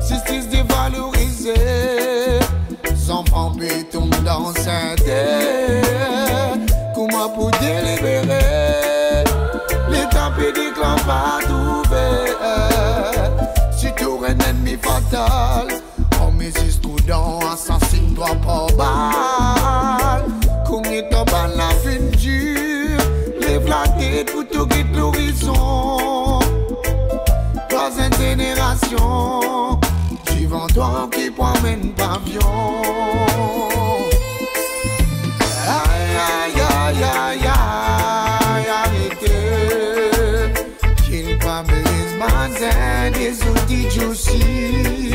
justice Justice dévalorisée. Enfants béton dans sa terre Comment pour délibérer. Les L'état pédique l'en va trouver Surtout un ennemi fatal On m'existe tout dans assassin doit pas balle Comme il tombe la fin dure les la pour tout quitte l'horizon. Génération, suivant toi qui promène pavillon. Aïe, aïe, aïe, aïe, aïe, arrêtez. Qu'il pamelaise matin des outils juicy,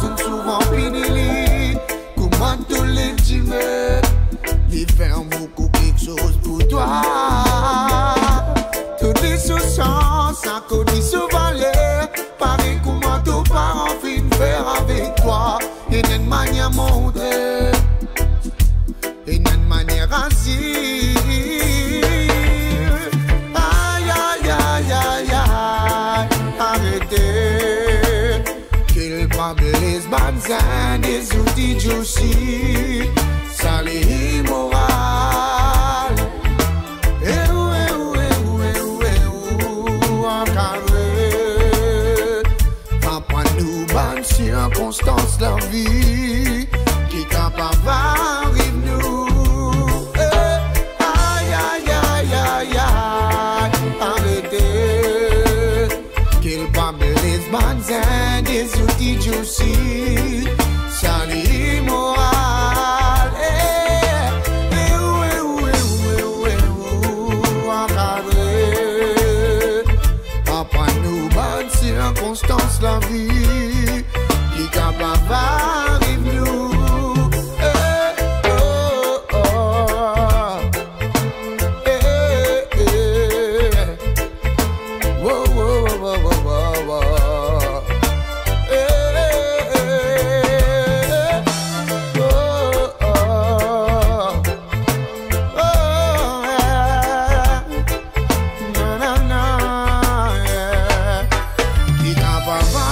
Zut souvent pinili. Comment les un beaucoup quelque chose pour toi. Tout les sens À côté sous valeur Pareil comment ton parent Fin faire avec toi? Et d'une manière montrée manière assis Wables banzane zuti jushi Salihi moral. Eu, eu, eu, eu, eu Ankare Kapan nou ban si an konstans la vie qui kapan va Banzin des outils juicy Sali moral Apprends-nous bonne la vie. Qui capable Farm.